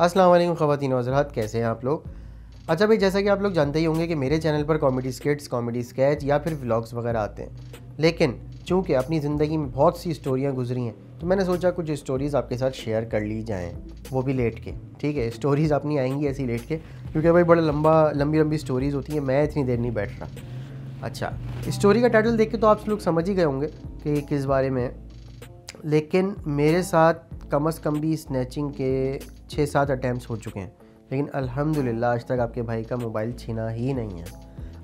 अस्सलाम वालेकुम ख़वातीन हज़रात, कैसे हैं आप लोग? अच्छा भाई, जैसा कि आप लोग जानते ही होंगे कि मेरे चैनल पर कॉमेडी स्किट्स, कॉमेडी स्केच या फिर व्लॉग्स वगैरह आते हैं। लेकिन चूँकि अपनी ज़िंदगी में बहुत सी स्टोरियाँ गुजरी हैं तो मैंने सोचा कुछ स्टोरीज़ आपके साथ शेयर कर ली जाएँ, वो भी लेट के, ठीक है? स्टोरीज़ अपनी आएँगी ऐसी लेट के, क्योंकि भाई बड़ा लंबा लंबी लंबी स्टोरीज़ होती हैं, मैं इतनी देर नहीं बैठ रहा। अच्छा स्टोरी का टाइटल देख के तो आप लोग समझ ही गए होंगे कि किस बारे में लेकिन मेरे साथ कम अज़ कम भी स्नैचिंग के छः सात अटैम्प्ट हो चुके हैं। लेकिन अल्हम्दुलिल्लाह आज तक आपके भाई का मोबाइल छीना ही नहीं है।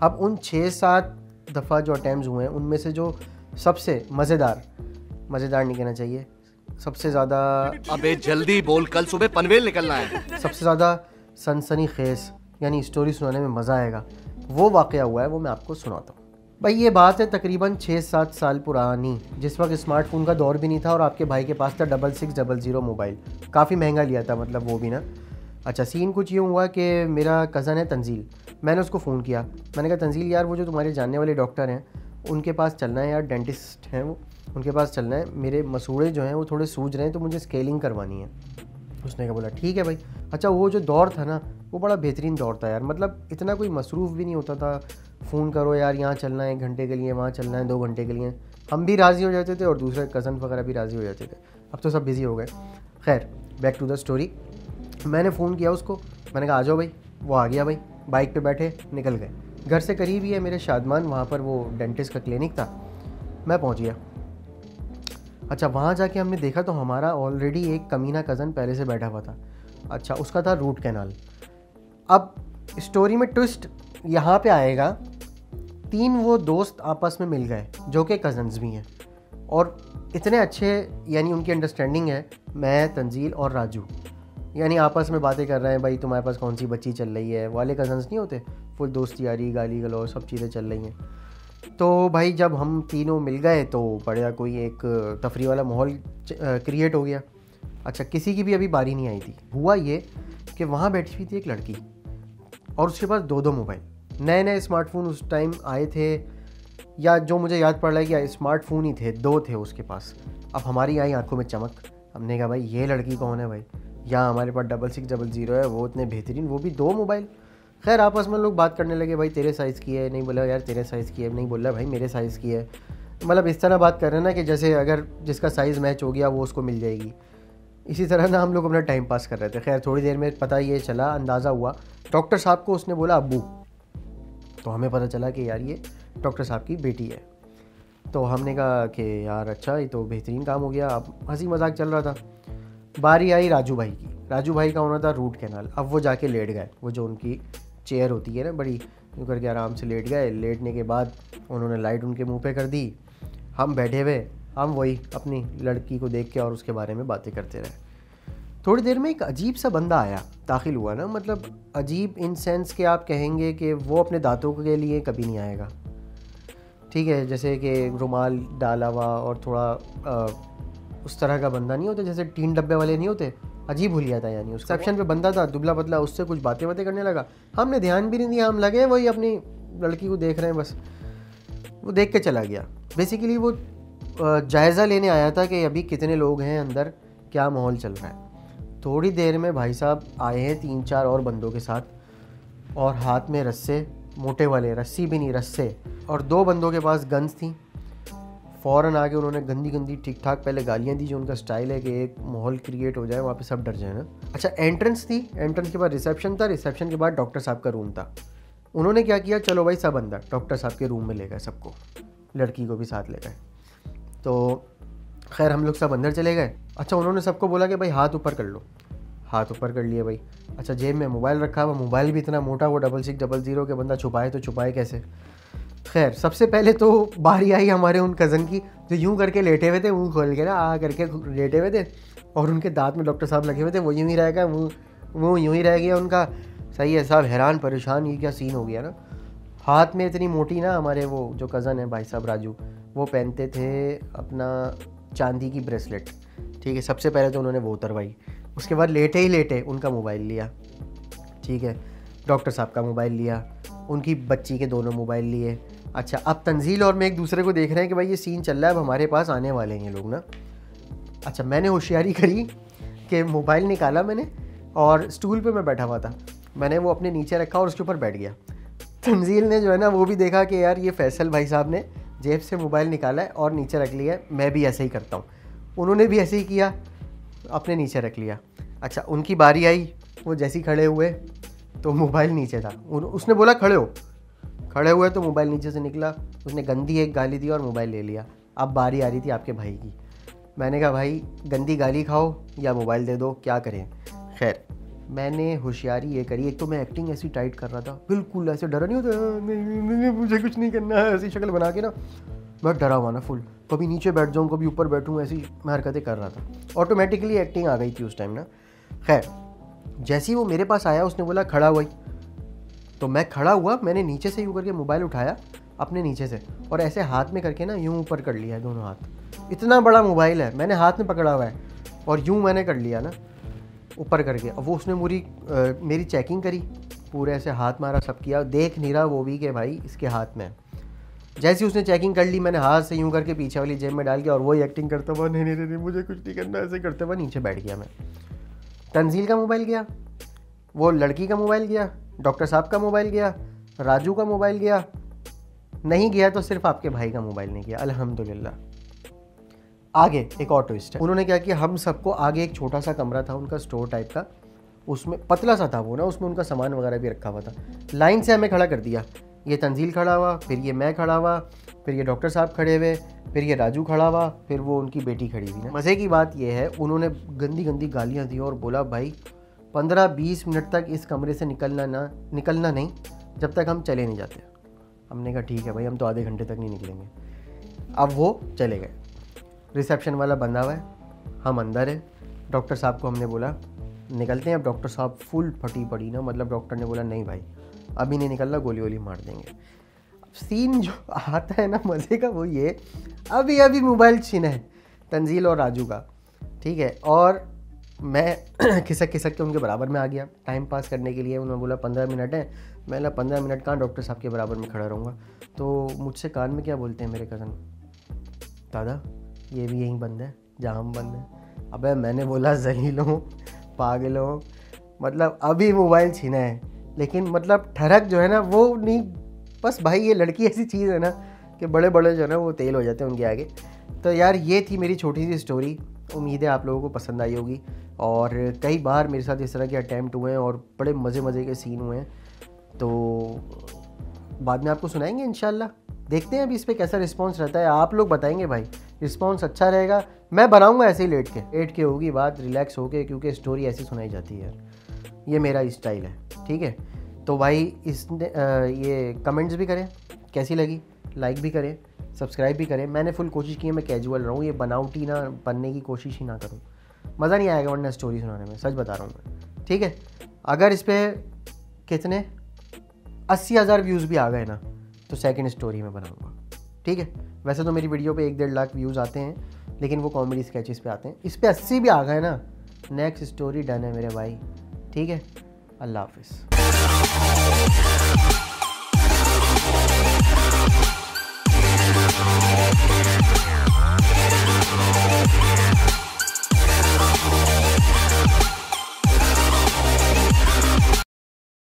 अब उन छः सात दफ़ा जो अटैम्प्ट हुए हैं उनमें से जो सबसे मज़ेदार मज़ेदार नहीं कहना चाहिए सबसे ज़्यादा अबे जल्दी बोल कल सुबह पनवेल निकलना है। सबसे ज़्यादा सनसनी खेस यानी स्टोरी सुनाने में मज़ा आएगा। वो वाक़ हुआ है वो मैं आपको सुनाता हूँ। भाई, ये बात है तकरीबन छः सात साल पुरानी, जिस वक्त स्मार्टफ़ोन का दौर भी नहीं था और आपके भाई के पास था double six double zero mobile. काफ़ी महँगा लिया था मतलब वो भी ना। अच्छा सीन कुछ ये हुआ कि मेरा कज़न है तंजील। मैंने उसको फ़ोन किया। मैंने कहा, तंजील यार, वो जो तुम्हारे जानने वाले डॉक्टर हैं, उनके पास चलना है यार डेंटिस्ट हैं वो। उनके पास चलना है। मेरे मसूड़े जो हैं, वो थोड़े सूज रहे हैं तो मुझे स्केलिंग करवानी है। उसने कहा, बोला, ठीक है भाई। अच्छा वो जो दौर था ना, वो बड़ा बेहतरीन दौर था यार। मतलब इतना कोई मसरूफ़ भी नहीं होता था। फ़ोन करो यार, यहाँ चलना है, एक घंटे के लिए, वहाँ चलना है, दो घंटे के लिए। हम भी राज़ी हो जाते थे और दूसरे कज़न वगैरह भी राज़ी हो जाते थे। अब तो सब बिज़ी हो गए। खैर बैक टू द स्टोरी मैंने फ़ोन किया उसको। मैंने कहा, आ जाओ भाई। वो आ गया भाई। बाइक पे बैठे, निकल गए। घर से करीब ही है मेरे शादमान, वहाँ पर वो डेंटिस्ट का क्लिनिक था। मैं पहुँच गया। अच्छा वहाँ जाके हमने देखा तो हमारा ऑलरेडी एक कमीना कज़न पहले से बैठा हुआ था। अच्छा उसका था रूट कैनाल अब स्टोरी में ट्विस्ट यहाँ पे आएगा। तीन वो दोस्त आपस में मिल गए, जो कि कज़न्स भी हैं। और इतने अच्छे, यानी उनकी अंडरस्टैंडिंग है, मैं, तंजील और राजू। यानी आपस में बातें कर रहे हैं, भाई, तुम्हारे पास कौन सी बच्ची चल रही है? वाले कज़न्स नहीं होते? फुल दोस्त, यारी, गाली गलो सब चीज़ें चल रही हैं। तो भाई, जब हम तीनों मिल गए तो बढ़िया कोई एक तफरी वाला माहौल क्रिएट हो गया। अच्छा किसी की भी अभी बारी नहीं आई थी। हुआ ये कि वहाँ बैठी हुई थी एक लड़की, और उसके पास दो दो मोबाइल। नए नए स्मार्टफ़ोन उस टाइम आए थे, या जो मुझे याद पड़ रहा है कि स्मार्टफ़ोन ही थे, दो थे उसके पास। अब हमारी आई आँखों में चमक। हमने कहा, भाई, ये लड़की कौन है भाई? या हमारे पास डबल सिक्स डबल ज़ीरो है, वो इतने बेहतरीन, वो भी दो मोबाइल खैर, आपस में लोग बात करने लगे, भाई, तेरे साइज़ की है? नहीं बोला, यार, तेरे साइज़ की है। नहीं बोला, भाई, मेरे साइज़ की है। मतलब इस तरह बात कर रहे हैं ना कि जैसे अगर जिसका साइज़ मैच हो गया, वो उसको मिल जाएगी। इसी तरह ना हम लोग अपना टाइम पास कर रहे थे। खैर, थोड़ी देर में पता ये चला, अंदाज़ा हुआ। डॉक्टर साहब को उसने बोला अबू तो हमें पता चला कि यार ये डॉक्टर साहब की बेटी है। तो हमने कहा कि यार अच्छा ये तो बेहतरीन काम हो गया अब हँसी मज़ाक चल रहा था। बारी आई राजू भाई की। राजू भाई का होना था रूट कैनाल अब वो जाके लेट गए। वो जो उनकी चेयर होती है ना, बड़ी यूँ करके आराम से लेट गए। लेटने के बाद उन्होंने लाइट उनके मुँह पे कर दी। हम बैठे हुए, हम वही अपनी लड़की को देख के और उसके बारे में बातें करते रहे। थोड़ी देर में एक अजीब सा बंदा आया दाखिल हुआ ना मतलब अजीब इन सेंस के आप कहेंगे कि वो अपने दांतों के लिए कभी नहीं आएगा। ठीक है जैसे कि रुमाल डाला हुआ और थोड़ा आ, उस तरह का बंदा नहीं होता जैसे तीन डब्बे वाले नहीं होते अजीब भूलिया था यानी। उस सेक्शन पे बंदा था दुबला बदला उससे कुछ बातें बातें करने लगा। हमने ध्यान भी नहीं दिया हम लगे वही अपनी लड़की को देख रहे हैं बस। वो देख के चला गया। बेसिकली वो जायज़ा लेने आया था कि अभी कितने लोग हैं अंदर क्या माहौल चल रहा है। थोड़ी देर में भाई साहब आए हैं तीन चार और बंदों के साथ और हाथ में रस्से, मोटे वाले, रस्सी भी नहीं, रस्से। और दो बंदों के पास गन्स थी। फ़ौर आके उन्होंने गंदी गंदी ठीक ठाक पहले गालियाँ दी जो उनका स्टाइल है कि एक माहौल क्रिएट हो जाए, वहाँ पे सब डर जाए ना। अच्छा एंट्रेंस थी। एंट्रेंस के बाद रिसेप्शन था। रिसेप्शन के बाद डॉक्टर साहब का रूम था। उन्होंने क्या किया? चलो भाई, सब अंदर। डॉक्टर साहब के रूम में ले गए सबको। लड़की को भी साथ ले गए। तो खैर, हम लोग सब अंदर चले गए। अच्छा उन्होंने सबको बोला कि भाई हाथ ऊपर कर लो। हाथ ऊपर कर लिए भाई। अच्छा जेब में मोबाइल रखा हुआ, मोबाइल भी इतना मोटा वो डबल सिक्स डबल ज़ीरो के बंदा छुपाए तो छुपाए कैसे? खैर, सबसे पहले तो बारी आई हमारे उन कज़न की, जो यूँ करके लेटे हुए थे, मुँह खोल के ना, आ करके लेटे हुए थे, और उनके दांत में डॉक्टर साहब लगे हुए थे, वो यूँ ही रहेगा मुँह मुँह यूँ ही रह गया उनका। सही है, साहब हैरान, परेशान, ये क्या सीन हो गया ना? हाथ में इतनी मोटी ना हमारे वो, जो कज़न है भाई साहब राजू, वो पहनते थे अपना चांदी की ब्रेसलेट ठीक है, सबसे पहले तो उन्होंने वो उतरवाई। उसके बाद लेटे ही लेटे, उनका मोबाइल लिया। ठीक है, डॉक्टर साहब का मोबाइल लिया, उनकी बच्ची के दोनों मोबाइल लिए। अच्छा अब तंजील और मैं एक दूसरे को देख रहे हैं कि भाई ये सीन चल रहा है, अब हमारे पास आने वाले हैं ये लोग ना। अच्छा मैंने होशियारी करी कि मोबाइल निकाला मैंने और स्टूल पे मैं बैठा हुआ था। मैंने वो अपने नीचे रखा और उसके ऊपर बैठ गया। तंजील ने जो है ना, वो भी देखा कि यार ये फैसल भाई साहब ने जेब से मोबाइल निकाला है और नीचे रख लिया है। मैं भी ऐसे ही करता हूँ। उन्होंने भी ऐसे ही किया, अपने नीचे रख लिया। अच्छा उनकी बारी आई, वो जैसे ही खड़े हुए तो मोबाइल नीचे था। उसने बोला, खड़े हो। खड़े हुए तो मोबाइल नीचे से निकला, उसने गंदी एक गाली दी और मोबाइल ले लिया। अब बारी आ रही थी आपके भाई की। मैंने कहा, भाई, गंदी गाली खाओ या मोबाइल दे दो, क्या करें? खैर, मैंने होशियारी ये करी। एक तो मैं एक्टिंग ऐसी टाइट कर रहा था, बिल्कुल ऐसे डरा नहीं होता मुझे कुछ नहीं करना है, ऐसी शक्ल बना के ना। मैं डरा हुआ ना फुल। कभी नीचे बैठ जाऊँ, कभी ऊपर बैठूँ, ऐसी मैं हरकतें कर रहा था। ऑटोमेटिकली एक्टिंग आ गई थी उस टाइम ना। खैर, जैसे ही वो मेरे पास आया, उसने बोला, खड़ा हुआ तो मैं खड़ा हुआ, मैंने नीचे से यूँ करके मोबाइल उठाया, अपने नीचे से, और ऐसे हाथ में करके ना यूँ ऊपर कर लिया दोनों हाथ। इतना बड़ा मोबाइल है, मैंने हाथ में पकड़ा हुआ है, और यूँ मैंने कर लिया ना, ऊपर करके। अब वो उसने पूरी मेरी चेकिंग करी, पूरे ऐसे हाथ मारा, सब किया। देख नहीं रहा वो भी कि भाई, इसके हाथ में। जैसे उसने चेकिंग कर ली, मैंने हाथ से यूँ करके पीछे वाली जेब में डाल के और वही एक्टिंग करता हुआ, नहीं नहीं नहीं मुझे कुछ नहीं करना, ऐसे करते हुआ नीचे बैठ गया मैं। तंजील का मोबाइल गया, वो लड़की का मोबाइल गया, डॉक्टर साहब का मोबाइल गया, राजू का मोबाइल गया, नहीं गया तो सिर्फ़ आपके भाई का मोबाइल नहीं गया, अल्हम्दुलिल्लाह। आगे एक और ट्विस्ट है। उन्होंने क्या किया, हम सबको आगे एक छोटा सा कमरा था, उनका स्टोर टाइप का, उसमें पतला सा था वो ना, उसमें उनका सामान वगैरह भी रखा हुआ था। लाइन से हमें खड़ा कर दिया। ये तंजील खड़ा हुआ, फिर ये मैं खड़ा हुआ, फिर ये डॉक्टर साहब खड़े हुए, फिर ये राजू खड़ा हुआ, फिर वो उनकी बेटी खड़ी हुई। ना मज़े की बात यह है, उन्होंने गंदी गंदी गालियाँ दी और बोला, भाई पंद्रह बीस मिनट तक इस कमरे से निकलना ना, निकलना नहीं, जब तक हम चले नहीं जाते। हमने कहा, ठीक है भाई, हम तो आधे घंटे तक नहीं निकलेंगे। अब वो चले गए। रिसेप्शन वाला बंदा हुआ है, हम अंदर हैं। डॉक्टर साहब को हमने बोला, निकलते हैं। अब डॉक्टर साहब फुल फटी पड़ी ना मतलब डॉक्टर ने बोला, नहीं भाई अभी नहीं निकलना गोली वोली मार देंगे। सीन जो आता है ना, मज़े का वो ये, अभी अभी मोबाइल छीना है, तंजील और राजू का, ठीक है? और मैं खिसक खिसक के उनके बराबर में आ गया। टाइम पास करने के लिए उन्होंने बोला, पंद्रह मिनट है। मैं पंद्रह मिनट कहाँ डॉक्टर साहब के बराबर में खड़ा रहूँगा? तो मुझसे कान में क्या बोलते हैं मेरे कज़न दादा, ये भी यहीं बंद है, जहाँ बंद है। अबे, मैंने बोला, जलीलों पागलों मतलब अभी मोबाइल छीना है। लेकिन मतलब ठरक जो है ना, वो नहीं, बस भाई ये लड़की ऐसी चीज़ है ना कि बड़े बड़े जो है ना, वो तेल हो जाते हैं उनके आगे। तो यार ये थी मेरी छोटी सी स्टोरी उम्मीद है आप लोगों को पसंद आई होगी। और कई बार मेरे साथ इस तरह के अटैम्प्ट हुए हैं और बड़े मज़े मज़े के सीन हुए हैं। तो बाद में आपको सुनाएँगे इन देखते हैं अभी इस पर कैसा रिस्पॉन्स रहता है। आप लोग बताएँगे भाई। रिस्पॉन्स अच्छा रहेगा। मैं बनाऊँगा ऐसे ही लेट के। एट के होगी बात रिलैक्स होके, क्योंकि स्टोरी ऐसी सुनाई जाती है। ये मेरा स्टाइल है, ठीक है? तो भाई इस ये कमेंट्स भी करें, कैसी लगी? लाइक भी करें सब्सक्राइब भी करें। मैंने फुल कोशिश की है, मैं कैजुअल रहूँ, ये बनावटी ना, बनने की कोशिश ही ना करूँ। मज़ा नहीं आएगा वरना स्टोरी सुनाने में, सच बता रहा हूँ मैं, ठीक है? अगर इस पर कितने? अस्सी हज़ार व्यूज़ भी आ गए ना तो सेकंड स्टोरी में बनाऊँगा, ठीक है? वैसे तो मेरी वीडियो पे एक डेढ़ लाख व्यूज़ आते हैं, लेकिन वो कॉमेडी स्केचेस पे आते हैं। इस पर अस्सी भी आ गए ना नेक्स्ट स्टोरी डन है मेरे भाई। ठीक है? अल्लाह हाफिज़।